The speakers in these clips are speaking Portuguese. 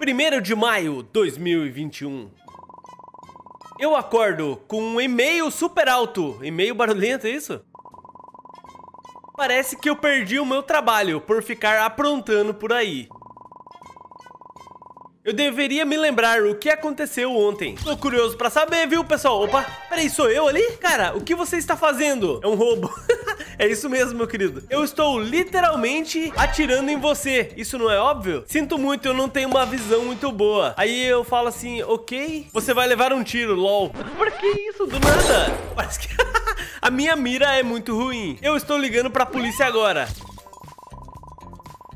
1 de maio 2021. Eu acordo com um e-mail super alto. E-mail barulhento, é isso? Parece que eu perdi o meu trabalho por ficar aprontando por aí. Eu deveria me lembrar o que aconteceu ontem. Tô curioso pra saber, viu, pessoal? Opa, peraí, sou eu ali? Cara, o que você está fazendo? É um roubo. é isso mesmo, meu querido. Eu estou literalmente atirando em você. Isso não é óbvio? Sinto muito, eu não tenho uma visão muito boa. Aí eu falo assim, ok, você vai levar um tiro, lol. Por que isso? Do nada. Parece que... A minha mira é muito ruim. Eu estou ligando pra polícia agora.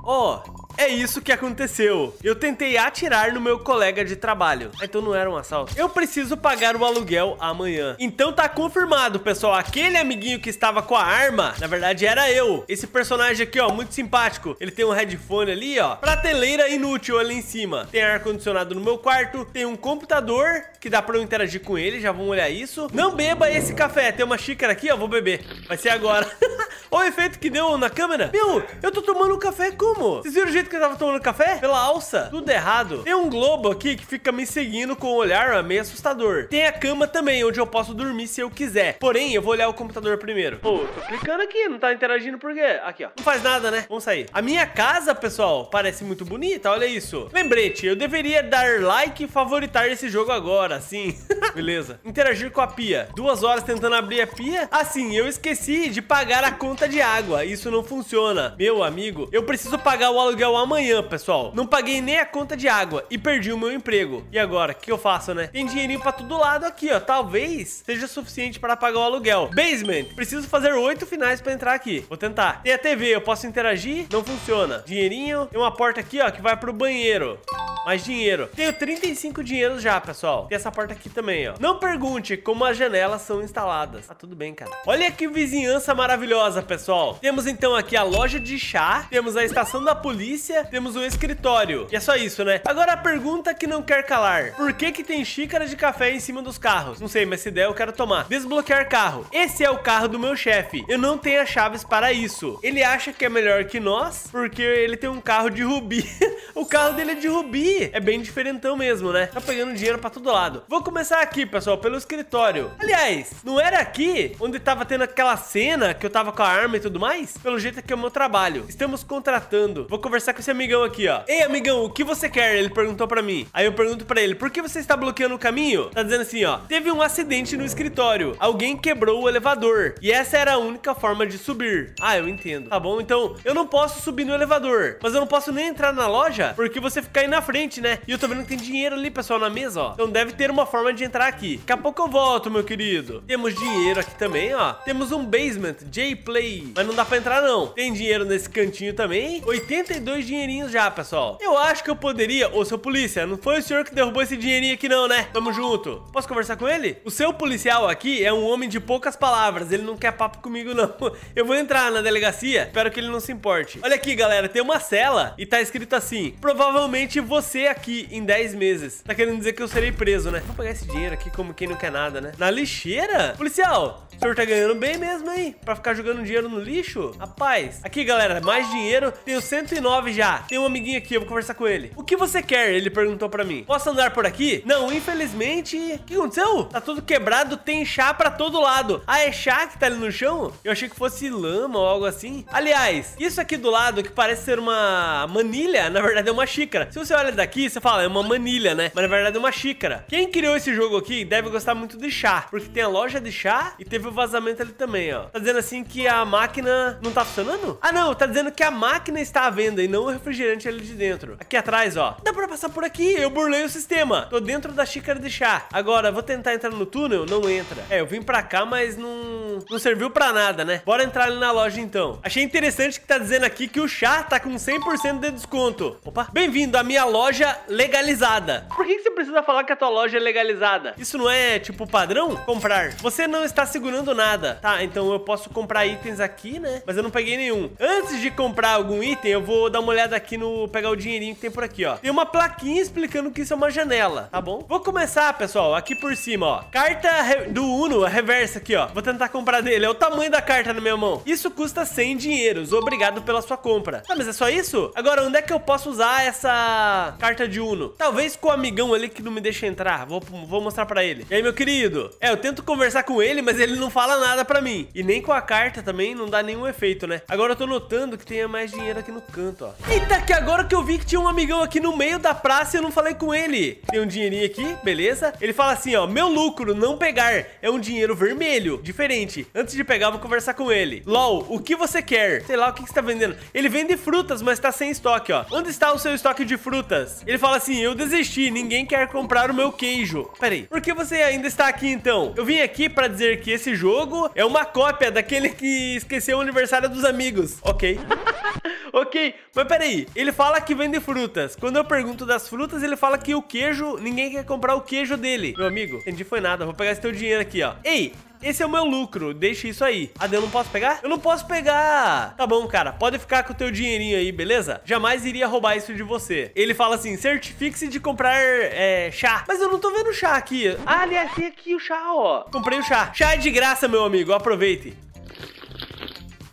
Ó, oh, é isso que aconteceu. Eu tentei atirar no meu colega de trabalho. Ah, então não era um assalto. Eu preciso pagar o aluguel amanhã. Então tá confirmado, pessoal. Aquele amiguinho que estava com a arma, na verdade era eu. Esse personagem aqui, ó, muito simpático. Ele tem um headphone ali, ó. Prateleira inútil ali em cima. Tem ar-condicionado no meu quarto. Tem um computador que dá pra eu interagir com ele. Já vamos olhar isso. Não beba esse café. Tem uma xícara aqui, ó. Vou beber. Vai ser agora. Olha o efeito que deu na câmera. Meu, eu tô tomando café como? Vocês viram o jeito que eu tava tomando café? Pela alça. Tudo errado. Tem um globo aqui que fica me seguindo com um olhar meio assustador. Tem a cama também, onde eu posso dormir se eu quiser. Porém, eu vou olhar o computador primeiro. Pô, tô clicando aqui, não tá interagindo por quê? Aqui, ó. Não faz nada, né? Vamos sair. A minha casa, pessoal, parece muito bonita, olha isso. Lembrete, eu deveria dar like e favoritar esse jogo agora, sim. Beleza. Interagir com a pia. Duas horas tentando abrir a pia. Assim, eu esqueci de pagar a conta de água. Isso não funciona. Meu amigo, eu preciso pagar o aluguel amanhã, pessoal. Não paguei nem a conta de água e perdi o meu emprego. E agora, o que eu faço, né? Tem dinheirinho pra todo lado aqui, ó. Talvez seja suficiente para pagar o aluguel. Basement, preciso fazer oito finais pra entrar aqui. Vou tentar. Tem a TV, eu posso interagir? Não funciona. Dinheirinho. Tem uma porta aqui, ó, que vai pro banheiro mais dinheiro. Tenho 35 dinheiros já, pessoal. Tem essa porta aqui também, ó. Não pergunte como as janelas são instaladas. Tá tudo bem, cara. Olha que vizinhança maravilhosa, pessoal. Temos então aqui a loja de chá, temos a estação da polícia, temos o escritório. E é só isso, né? Agora a pergunta que não quer calar. Por que que tem xícara de café em cima dos carros? Não sei, mas se der eu quero tomar. Desbloquear carro. Esse é o carro do meu chefe. Eu não tenho as chaves para isso. Ele acha que é melhor que nós, porque ele tem um carro de rubi. o carro dele é de rubi é bem diferentão mesmo, né? Tá pegando dinheiro pra todo lado. Vou começar aqui, pessoal, pelo escritório. Aliás, não era aqui onde tava tendo aquela cena que eu tava com a arma e tudo mais? Pelo jeito aqui é o meu trabalho. Estamos contratando. Vou conversar com esse amigão aqui, ó. Ei, amigão, o que você quer? Ele perguntou pra mim. Aí eu pergunto pra ele, por que você está bloqueando o caminho? Tá dizendo assim, ó. Teve um acidente no escritório. Alguém quebrou o elevador. E essa era a única forma de subir. Ah, eu entendo. Tá bom, então eu não posso subir no elevador. Mas eu não posso nem entrar na loja porque você fica aí na frente né? E eu tô vendo que tem dinheiro ali, pessoal, na mesa, ó. Então deve ter uma forma de entrar aqui. Daqui a pouco eu volto, meu querido. Temos dinheiro aqui também, ó. Temos um basement, J-Play. Mas não dá pra entrar, não. Tem dinheiro nesse cantinho também. 82 dinheirinhos já, pessoal. Eu acho que eu poderia... Ô, seu polícia, não foi o senhor que derrubou esse dinheirinho aqui, não, né? Tamo junto. Posso conversar com ele? O seu policial aqui é um homem de poucas palavras. Ele não quer papo comigo, não. Eu vou entrar na delegacia. Espero que ele não se importe. Olha aqui, galera. Tem uma cela e tá escrito assim. Provavelmente você aqui em 10 meses. Tá querendo dizer que eu serei preso, né? Vou pegar esse dinheiro aqui como quem não quer nada, né? Na lixeira? Policial, o senhor tá ganhando bem mesmo, hein? Pra ficar jogando dinheiro no lixo? Rapaz, aqui, galera, mais dinheiro. Tenho 109 já. Tem um amiguinho aqui, eu vou conversar com ele. O que você quer? Ele perguntou pra mim. Posso andar por aqui? Não, infelizmente... O que aconteceu? Tá tudo quebrado, tem chá pra todo lado. Ah, é chá que tá ali no chão? Eu achei que fosse lama ou algo assim. Aliás, isso aqui do lado, que parece ser uma manilha, na verdade é uma xícara. Se você olha daqui, aqui, você fala, é uma manilha, né? Mas na verdade é uma xícara. Quem criou esse jogo aqui deve gostar muito de chá, porque tem a loja de chá e teve o vazamento ali também, ó. Tá dizendo assim que a máquina não tá funcionando? Ah, não, tá dizendo que a máquina está à venda e não o refrigerante ali de dentro. Aqui atrás, ó. Dá pra passar por aqui, eu burlei o sistema. Tô dentro da xícara de chá. Agora, vou tentar entrar no túnel, não entra. É, eu vim pra cá, mas não, não serviu pra nada, né? Bora entrar ali na loja então. Achei interessante que tá dizendo aqui que o chá tá com 100% de desconto. Opa, bem-vindo à minha loja loja legalizada. Por que você precisa falar que a tua loja é legalizada? Isso não é, tipo, padrão? Comprar. Você não está segurando nada. Tá, então eu posso comprar itens aqui, né? Mas eu não peguei nenhum. Antes de comprar algum item, eu vou dar uma olhada aqui no... Pegar o dinheirinho que tem por aqui, ó. Tem uma plaquinha explicando que isso é uma janela, tá bom? Vou começar, pessoal, aqui por cima, ó. Carta do Uno, a reversa aqui, ó. Vou tentar comprar dele. É o tamanho da carta na minha mão. Isso custa 100 dinheiros. Obrigado pela sua compra. Ah, mas é só isso? Agora, onde é que eu posso usar usar essa carta de Uno? Talvez com o amigão ali que não me deixa entrar. Vou, vou mostrar pra ele. E aí, meu querido? É, eu tento conversar com ele, mas ele não fala nada pra mim. E nem com a carta também não dá nenhum efeito, né? Agora eu tô notando que tem mais dinheiro aqui no canto, ó. Eita, que agora que eu vi que tinha um amigão aqui no meio da praça e eu não falei com ele. Tem um dinheirinho aqui, beleza? Ele fala assim, ó, meu lucro, não pegar. É um dinheiro vermelho, diferente. Antes de pegar, vou conversar com ele. LOL, o que você quer? Sei lá, o que, que você tá vendendo? Ele vende frutas, mas tá sem estoque, ó. Onde está o seu estoque de frutas? Ele fala assim, eu desisti, ninguém quer comprar o meu queijo. Pera aí, por que você ainda está aqui então? Eu vim aqui pra dizer que esse jogo é uma cópia daquele que esqueceu o aniversário dos amigos. Ok. ok, mas peraí, ele fala que vende frutas. Quando eu pergunto das frutas, ele fala que o queijo, ninguém quer comprar o queijo dele. Meu amigo, entendi foi nada, vou pegar esse teu dinheiro aqui, ó. Ei, esse é o meu lucro, deixa isso aí. Ah, eu não posso pegar? Eu não posso pegar. Tá bom, cara, pode ficar com o teu dinheirinho aí, beleza? Jamais iria roubar isso de você. Ele fala assim, certifique-se de comprar é, chá. Mas eu não tô vendo chá aqui. Ah, aliás, tem aqui o chá, ó. Comprei o chá. Chá é de graça, meu amigo, aproveite.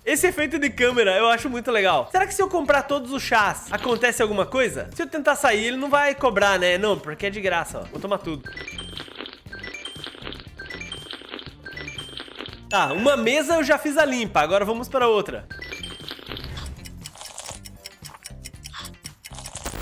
Esse efeito de câmera eu acho muito legal. Será que se eu comprar todos os chás, acontece alguma coisa? Se eu tentar sair, ele não vai cobrar, né? Não, porque é de graça, ó. Vou tomar tudo. Tá, uma mesa eu já fiz a limpa, agora vamos para outra.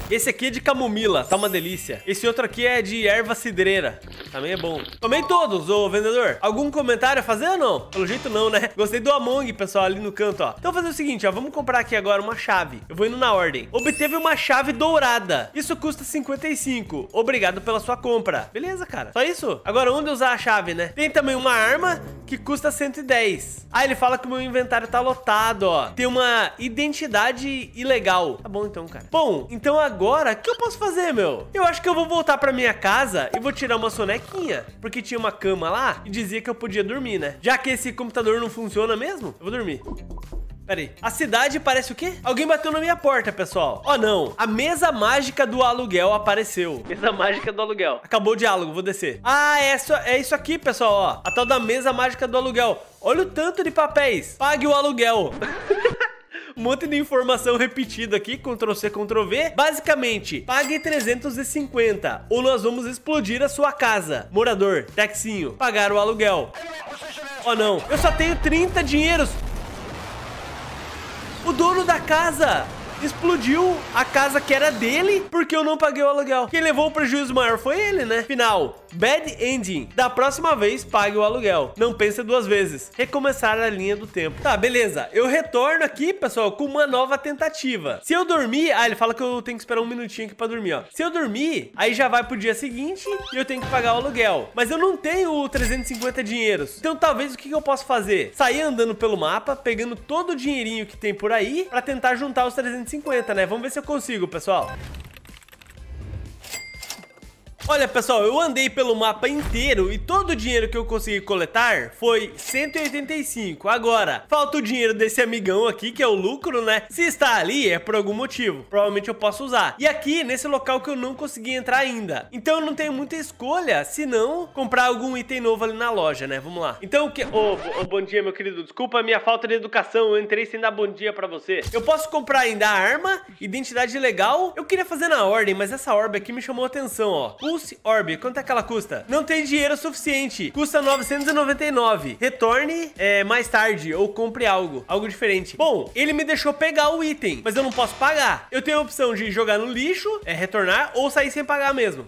Esse aqui é de camomila, tá uma delícia. Esse outro aqui é de erva cidreira. Também é bom. Tomei todos, ô vendedor. Algum comentário a fazer ou não? Pelo jeito não, né? Gostei do Among, pessoal, ali no canto, ó. Então fazer o seguinte, ó. Vamos comprar aqui agora uma chave. Eu vou indo na ordem. Obteve uma chave dourada. Isso custa 55. Obrigado pela sua compra. Beleza, cara. Só isso? Agora, onde usar a chave, né? Tem também uma arma que custa 110. Ah, ele fala que o meu inventário tá lotado, ó. Tem uma identidade ilegal. Tá bom então, cara. Bom, então agora, o que eu posso fazer, meu? Eu acho que eu vou voltar pra minha casa e vou tirar uma soneca bonequinha, porque tinha uma cama lá e dizia que eu podia dormir, né? Já que esse computador não funciona mesmo, eu vou dormir. Pera aí. A cidade parece o quê? Alguém bateu na minha porta, pessoal. Oh, não. A mesa mágica do aluguel apareceu. Mesa mágica do aluguel. Acabou o diálogo, vou descer. Ah, é, isso, é isso aqui, pessoal, ó. A tal da mesa mágica do aluguel. Olha o tanto de papéis. Pague o aluguel. um monte de informação repetida aqui, Ctrl C, Ctrl V. Basicamente, pague 350 ou nós vamos explodir a sua casa. Morador, taxinho, pagar o aluguel. Oh não, eu só tenho 30 dinheiros. O dono da casa explodiu a casa que era dele porque eu não paguei o aluguel. Quem levou o prejuízo maior foi ele, né? Final, bad ending. Da próxima vez, pague o aluguel. Não pense duas vezes. Recomeçar a linha do tempo. Tá, beleza. Eu retorno aqui, pessoal, com uma nova tentativa. Se eu dormir... Ah, ele fala que eu tenho que esperar um minutinho aqui pra dormir, ó. Se eu dormir, aí já vai pro dia seguinte e eu tenho que pagar o aluguel. Mas eu não tenho 350 dinheiros. Então, talvez, o que eu posso fazer? Sair andando pelo mapa, pegando todo o dinheirinho que tem por aí pra tentar juntar os 350 150, né? Vamos ver se eu consigo, pessoal. Olha, pessoal, eu andei pelo mapa inteiro e todo o dinheiro que eu consegui coletar foi 185. Agora, falta o dinheiro desse amigão aqui, que é o lucro, né? Se está ali, é por algum motivo. Provavelmente eu posso usar. E aqui, nesse local que eu não consegui entrar ainda. Então eu não tenho muita escolha, se não comprar algum item novo ali na loja, né? Vamos lá. Então, o que... Ô, oh, oh, bom dia, meu querido. Desculpa a minha falta de educação, eu entrei sem dar bom dia pra você. Eu posso comprar ainda arma, identidade legal. Eu queria fazer na ordem, mas essa orbe aqui me chamou a atenção, ó. Pulse Orb, quanto é que ela custa? Não tem dinheiro suficiente, custa 999. Retorne é, mais tarde ou compre algo, algo diferente. Bom, ele me deixou pegar o item, mas eu não posso pagar. Eu tenho a opção de jogar no lixo, é retornar ou sair sem pagar mesmo.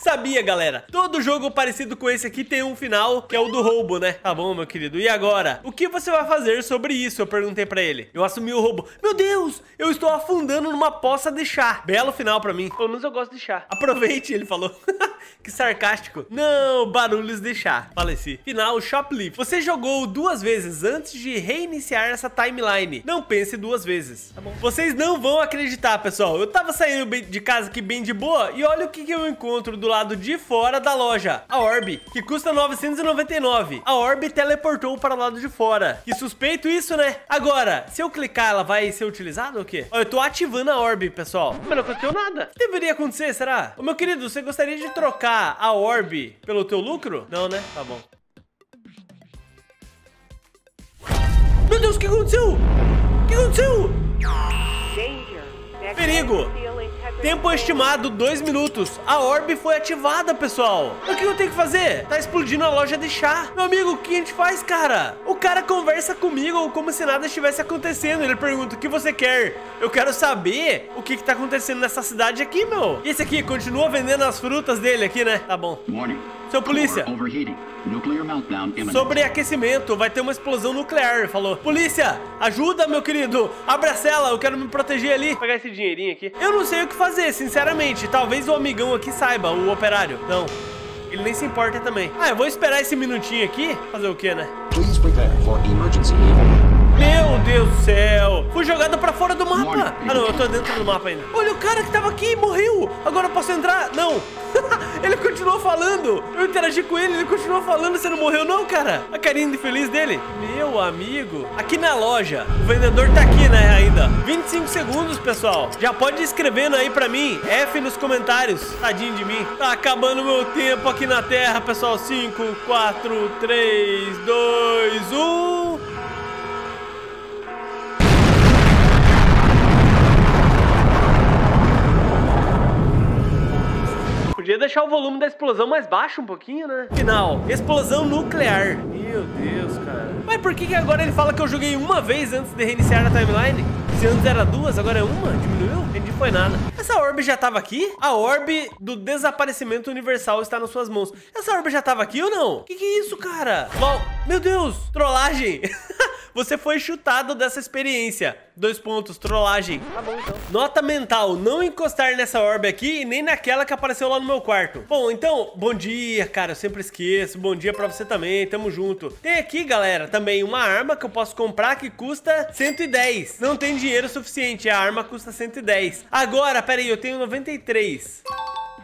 Sabia, galera. Todo jogo parecido com esse aqui tem um final, que é o do roubo, né? Tá bom, meu querido. E agora? O que você vai fazer sobre isso? Eu perguntei pra ele. Eu assumi o roubo. Meu Deus, eu estou afundando numa poça de chá. Belo final pra mim. Pelo menos eu gosto de chá. Aproveite, ele falou. que sarcástico. Não, barulhos de chá. Faleci. Final, shoplift. Você jogou duas vezes antes de reiniciar essa timeline. Não pense duas vezes. Tá bom. Vocês não vão acreditar, pessoal. Eu tava saindo de casa aqui bem de boa e olha o que, que eu encontro do lado de fora da loja. A Orb, que custa 999. A Orb teleportou para o lado de fora. Que suspeito isso, né? Agora, se eu clicar, ela vai ser utilizada ou o quê? Ó, eu tô ativando a Orb, pessoal. Mas não aconteceu nada. O que deveria acontecer, será? Ô, meu querido, você gostaria de trocar a Orb pelo teu lucro? Não, né? Tá bom. Meu Deus, o que aconteceu? O que aconteceu? Perigo! Tempo estimado, 2 minutos. A orb foi ativada, pessoal. O que eu tenho que fazer? Tá explodindo a loja de chá. Meu amigo, o que a gente faz, cara? O cara conversa comigo como se nada estivesse acontecendo. Ele pergunta, o que você quer? Eu quero saber o que, que tá acontecendo nessa cidade aqui, meu. E esse aqui, continua vendendo as frutas dele aqui, né? Tá bom. Morning. Seu polícia. Core overheating. Nuclear meltdown imminent. Sobre aquecimento, vai ter uma explosão nuclear. Ele falou: Polícia, ajuda, meu querido. Abre a cela, eu quero me proteger ali. Vou pegar esse dinheirinho aqui. Eu não sei o que fazer, sinceramente. Talvez o amigão aqui saiba, o operário. Não. Ele nem se importa também. Ah, eu vou esperar esse minutinho aqui. Fazer o quê, né? Please prepare for emergency. Meu Deus do céu! Fui jogado pra fora do mapa! Ah não, eu tô dentro do mapa ainda. Olha o cara que tava aqui, morreu! Agora eu posso entrar? Não! ele continuou falando! Eu interagi com ele, ele continuou falando, você não morreu não, cara? A carinha de feliz dele. Meu amigo. Aqui na loja, o vendedor tá aqui, né, ainda. 25 segundos, pessoal. Já pode ir escrevendo aí pra mim, F nos comentários. Tadinho de mim. Tá acabando o meu tempo aqui na Terra, pessoal. 5, 4, 3, 2, 1... Podia deixar o volume da explosão mais baixo um pouquinho, né? Final, explosão nuclear. Meu Deus, cara. Mas por que, que agora ele fala que eu joguei uma vez antes de reiniciar a timeline? Se antes era duas, agora é uma? Diminuiu? Entendi, foi nada. Essa orbe já tava aqui? A orbe do desaparecimento universal está nas suas mãos. Essa orbe já tava aqui ou não? Que que é isso, cara? LOL. Meu Deus, trollagem. Você foi chutado dessa experiência. Dois pontos, trollagem. Tá bom, então. Nota mental, não encostar nessa orbe aqui e nem naquela que apareceu lá no meu quarto. Bom, então, bom dia, cara, eu sempre esqueço. Bom dia pra você também, tamo junto. Tem aqui, galera, também uma arma que eu posso comprar que custa 110. Não tem dinheiro suficiente, a arma custa 110. Agora, pera aí, eu tenho 93.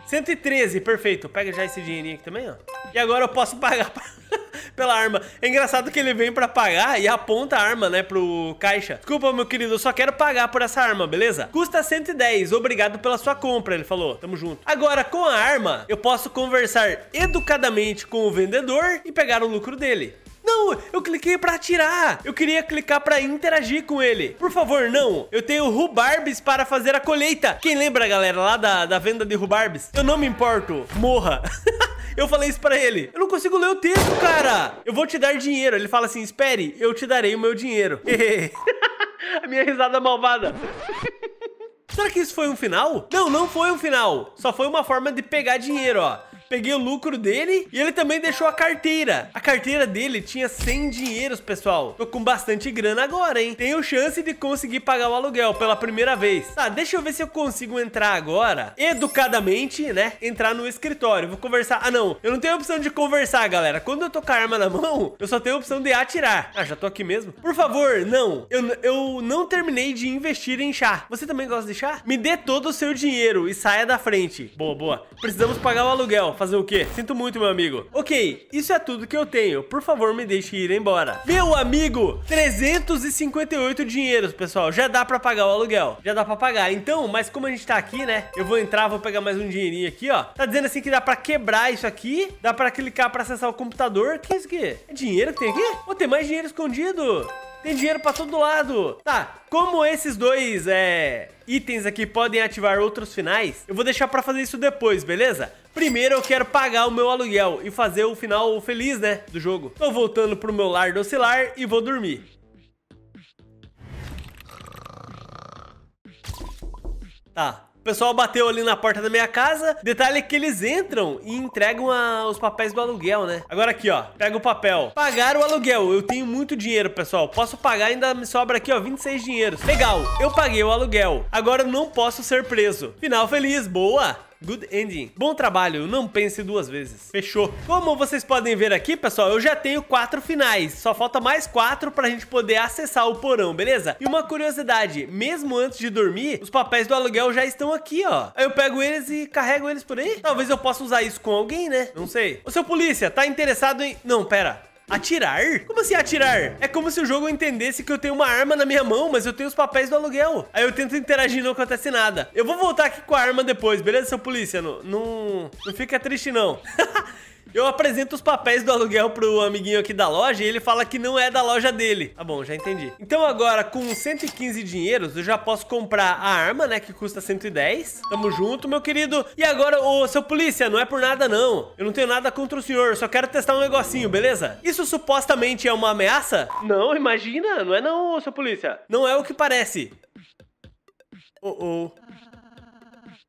113, perfeito. Pega já esse dinheirinho aqui também, ó. E agora eu posso pagar pela arma. É engraçado que ele vem pra pagar e aponta a arma, né, pro caixa. Desculpa, meu querido, eu só quero pagar por essa arma, beleza? Custa 110, obrigado pela sua compra, ele falou. Tamo junto. Agora, com a arma, eu posso conversar educadamente com o vendedor e pegar o lucro dele. Não, eu cliquei pra atirar. Eu queria clicar pra interagir com ele. Por favor, não. Eu tenho rubarbes para fazer a colheita. Quem lembra, galera, lá da, da venda de rubarbes? Eu não me importo. Morra. Eu falei isso pra ele. Eu não consigo ler o texto, cara. Eu vou te dar dinheiro. Ele fala assim, espere, eu te darei o meu dinheiro. a minha risada malvada. Será que isso foi um final? Não, não foi um final. Só foi uma forma de pegar dinheiro, ó. Peguei o lucro dele e ele também deixou a carteira. A carteira dele tinha 100 dinheiros, pessoal. Tô com bastante grana agora, hein? Tenho chance de conseguir pagar o aluguel pela primeira vez. Tá, deixa eu ver se eu consigo entrar agora, educadamente, né? Entrar no escritório. Vou conversar. Ah, não. Eu não tenho opção de conversar, galera. Quando eu tô com a arma na mão, eu só tenho a opção de atirar. Ah, já tô aqui mesmo. Por favor, não. Eu, eu não terminei de investir em chá. Você também gosta de chá? Me dê todo o seu dinheiro e saia da frente. Boa, boa. Precisamos pagar o aluguel. Fazer o quê? Sinto muito, meu amigo. Ok, isso é tudo que eu tenho. Por favor, me deixe ir embora. Meu amigo, 358 dinheiros, pessoal. Já dá pra pagar o aluguel. Já dá pra pagar. Então, mas como a gente tá aqui, né? Eu vou entrar, vou pegar mais um dinheirinho aqui, ó. Tá dizendo assim que dá pra quebrar isso aqui. Dá pra clicar pra acessar o computador. Que isso aqui? É dinheiro que tem aqui? Pô, tem mais dinheiro escondido. Tem dinheiro pra todo lado. Tá, como esses dois é, itens aqui podem ativar outros finais, eu vou deixar pra fazer isso depois, beleza? Primeiro eu quero pagar o meu aluguel e fazer o final feliz, né, do jogo. Tô voltando pro meu lar docilar e vou dormir. Tá, o pessoal bateu ali na porta da minha casa. Detalhe é que eles entram e entregam a, os papéis do aluguel, né? Agora aqui, ó. Pega o papel. Pagar o aluguel. Eu tenho muito dinheiro, pessoal. Posso pagar, ainda me sobra aqui, ó, 26 dinheiros. Legal, eu paguei o aluguel. Agora não posso ser preso. Final feliz, boa. Good ending. Bom trabalho, não pense duas vezes. Fechou. Como vocês podem ver aqui, pessoal, eu já tenho quatro finais. Só falta mais quatro pra gente poder acessar o porão, beleza? E uma curiosidade, mesmo antes de dormir, os papéis do aluguel já estão aqui, ó. Aí eu pego eles e carrego eles por aí. Talvez eu possa usar isso com alguém, né? Não sei. Ô, seu polícia, tá interessado em... Não, pera. Atirar? Como assim atirar? É como se o jogo entendesse que eu tenho uma arma na minha mão, mas eu tenho os papéis do aluguel. Aí eu tento interagir e não acontece nada. Eu vou voltar aqui com a arma depois, beleza, seu polícia? Não, não, não fica triste, não. Eu apresento os papéis do aluguel pro amiguinho aqui da loja e ele fala que não é da loja dele. Tá bom, já entendi. Então agora, com 115 dinheiros, eu já posso comprar a arma, né, que custa 110. Tamo junto, meu querido. E agora, ô, seu polícia, não é por nada não. Eu não tenho nada contra o senhor, eu só quero testar um negocinho, beleza? Isso supostamente é uma ameaça? Não, imagina, não é não, seu polícia. Não é o que parece. Oh, oh.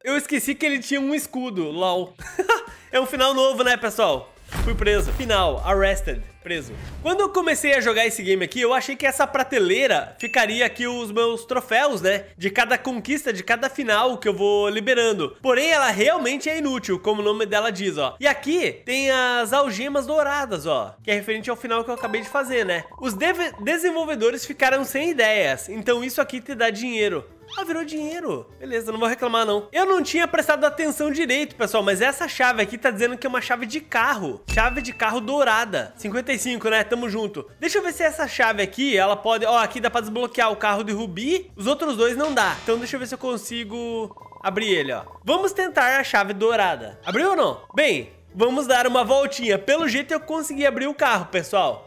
Eu esqueci que ele tinha um escudo, lol. é um final novo, né, pessoal? Fui preso. Final, arrested, preso. Quando eu comecei a jogar esse game aqui, eu achei que essa prateleira ficaria aqui os meus troféus, né? De cada conquista, de cada final que eu vou liberando. Porém, ela realmente é inútil, como o nome dela diz, ó. E aqui tem as algemas douradas, ó. Que é referente ao final que eu acabei de fazer, né? Os desenvolvedores ficaram sem ideias, então isso aqui te dá dinheiro. Ah, virou dinheiro. Beleza, não vou reclamar não. Eu não tinha prestado atenção direito, pessoal, mas essa chave aqui tá dizendo que é uma chave de carro. Chave de carro dourada. 55, né? Tamo junto. Deixa eu ver se essa chave aqui, ela pode... Ó, aqui dá pra desbloquear o carro de Rubi. Os outros dois não dá. Então deixa eu ver se eu consigo abrir ele, ó. Vamos tentar a chave dourada. Abriu ou não? Bem, vamos dar uma voltinha. Pelo jeito eu consegui abrir o carro, pessoal.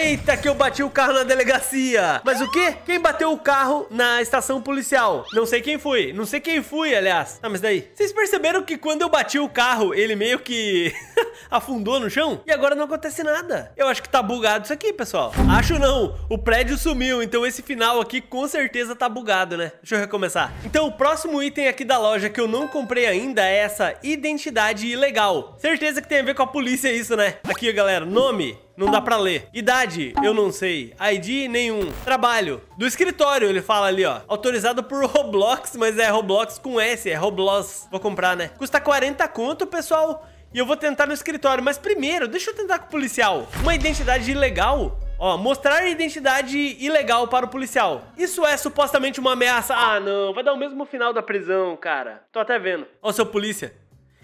Eita, que eu bati o carro na delegacia. Mas o quê? Quem bateu o carro na estação policial? Não sei quem foi. Não sei quem foi, aliás. Ah, mas daí? Vocês perceberam que quando eu bati o carro, ele meio que afundou no chão? E agora não acontece nada. Eu acho que tá bugado isso aqui, pessoal. Acho não. O prédio sumiu, então esse final aqui com certeza tá bugado, né? Deixa eu recomeçar. Então o próximo item aqui da loja que eu não comprei ainda é essa identidade ilegal. Certeza que tem a ver com a polícia isso, né? Aqui, galera, nome não dá pra ler. Idade, eu não sei. ID, nenhum. Trabalho, do escritório, ele fala ali, ó. Autorizado por Roblox, mas é Roblox com S, é Roblox. Vou comprar, né? Custa 40 conto, pessoal. E eu vou tentar no escritório. Mas primeiro, deixa eu tentar com o policial. Uma identidade ilegal Ó, mostrar identidade ilegal para o policial. Isso é supostamente uma ameaça. Ah, não, vai dar o mesmo final da prisão, cara. Tô até vendo. Ó, seu polícia.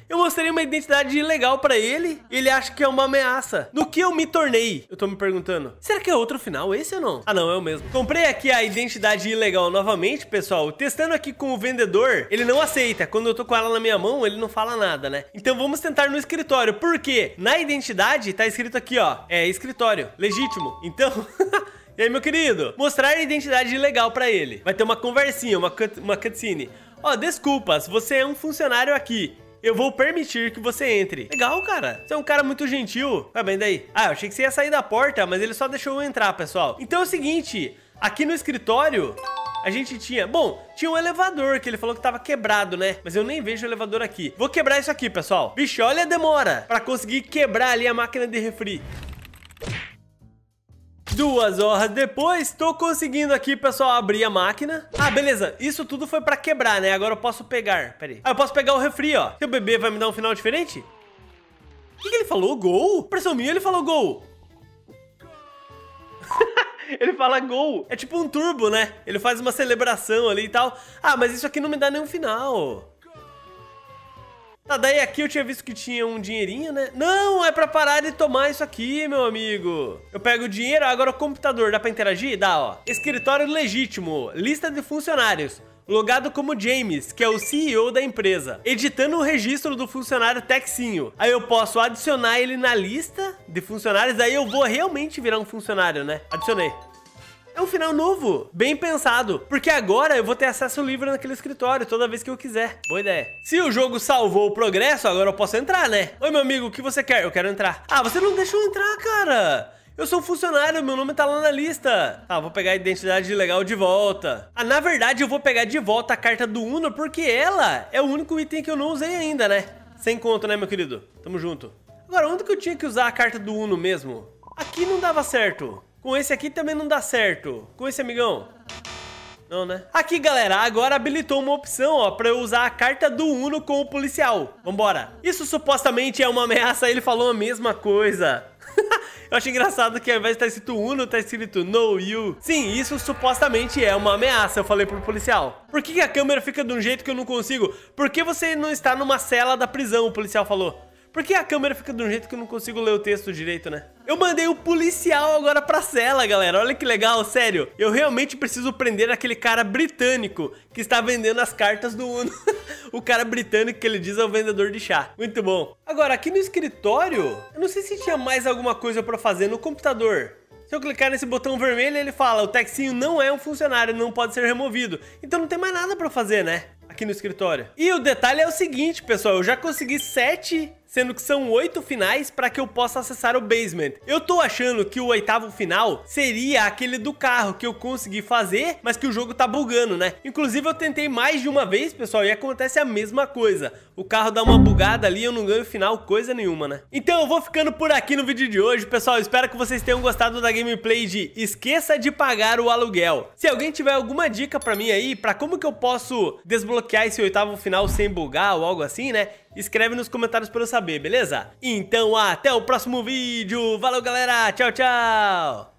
Eu mostrei uma identidade ilegal pra ele e ele acha que é uma ameaça. No que eu me tornei? Eu tô me perguntando. Será que é outro final esse ou não? Ah, não, é o mesmo. Comprei aqui a identidade ilegal novamente, pessoal. Testando aqui com o vendedor, ele não aceita. Quando eu tô com ela na minha mão, ele não fala nada, né? Então vamos tentar no escritório. Por quê? Na identidade tá escrito aqui, ó. É escritório. Legítimo. Então... E aí, meu querido? Mostrar a identidade legal pra ele. Vai ter uma conversinha, uma, cut, uma cutscene. Ó, oh, desculpas, você é um funcionário aqui eu vou permitir que você entre. Legal, cara. Você é um cara muito gentil. Vai bem daí. Ah, eu achei que você ia sair da porta, mas ele só deixou eu entrar, pessoal. Então é o seguinte, aqui no escritório... A gente tinha... Bom, tinha um elevador que ele falou que tava quebrado, né? Mas eu nem vejo o elevador aqui. Vou quebrar isso aqui, pessoal. Vixe, olha a demora pra conseguir quebrar ali a máquina de refri. Duas horas depois, tô conseguindo aqui, pessoal, abrir a máquina. Ah, beleza. Isso tudo foi pra quebrar, né? Agora eu posso pegar. Pera aí. Ah, eu posso pegar o refri, ó. Se o bebê vai me dar um final diferente? O que, que ele falou? Gol? Pressão minha, ele falou gol. ele fala gol. É tipo um turbo, né? Ele faz uma celebração ali e tal. Ah, mas isso aqui não me dá nenhum final. Tá, daí aqui eu tinha visto que tinha um dinheirinho, né? Não, é pra parar de tomar isso aqui, meu amigo. Eu pego o dinheiro, agora o computador, dá pra interagir? Dá, ó. Escritório legítimo, lista de funcionários. Logado como James, que é o CEO da empresa, editando o registro do funcionário Texinho. Aí eu posso adicionar ele na lista de funcionários, aí eu vou realmente virar um funcionário, né? Adicionei. É um final novo, bem pensado, porque agora eu vou ter acesso livre naquele escritório toda vez que eu quiser. Boa ideia. Se o jogo salvou o progresso, agora eu posso entrar, né? Oi, meu amigo, o que você quer? Eu quero entrar. Ah, você não deixou entrar, cara. Eu sou um funcionário, meu nome tá lá na lista. Tá, vou pegar a identidade legal de volta. Ah, na verdade, eu vou pegar de volta a carta do Uno, porque ela é o único item que eu não usei ainda, né? Sem conto, né, meu querido? Tamo junto. Agora, onde que eu tinha que usar a carta do Uno mesmo? Aqui não dava certo. Com esse aqui também não dá certo. Com esse amigão. Não, né? Aqui, galera, agora habilitou uma opção, ó, pra eu usar a carta do Uno com o policial. Vambora. Isso supostamente é uma ameaça, ele falou a mesma coisa. eu acho engraçado que ao invés de estar tá escrito Uno, tá escrito No You. Sim, isso supostamente é uma ameaça, eu falei pro policial. Por que, que a câmera fica de um jeito que eu não consigo? Por que você não está numa cela da prisão, o policial falou. Por que a câmera fica de um jeito que eu não consigo ler o texto direito, né? Eu mandei o policial agora pra cela, galera. Olha que legal, sério. Eu realmente preciso prender aquele cara britânico que está vendendo as cartas do Uno. o cara britânico que ele diz é o vendedor de chá. Muito bom. Agora, aqui no escritório, eu não sei se tinha mais alguma coisa pra fazer no computador. Se eu clicar nesse botão vermelho, ele fala, o Texinho não é um funcionário, não pode ser removido. Então não tem mais nada pra fazer, né? Aqui no escritório. E o detalhe é o seguinte, pessoal, eu já consegui sete sendo que são oito finais para que eu possa acessar o basement. Eu tô achando que o oitavo final seria aquele do carro que eu consegui fazer, mas que o jogo tá bugando, né? Inclusive eu tentei mais de uma vez, pessoal, e acontece a mesma coisa. O carro dá uma bugada ali, eu não ganho final coisa nenhuma, né? Então eu vou ficando por aqui no vídeo de hoje, pessoal. Espero que vocês tenham gostado da gameplay de Esqueça de pagar o aluguel. Se alguém tiver alguma dica pra mim aí, pra como que eu posso desbloquear esse oitavo final sem bugar ou algo assim, né? Escreve nos comentários para eu saber, beleza? Então até o próximo vídeo, valeu galera, tchau, tchau!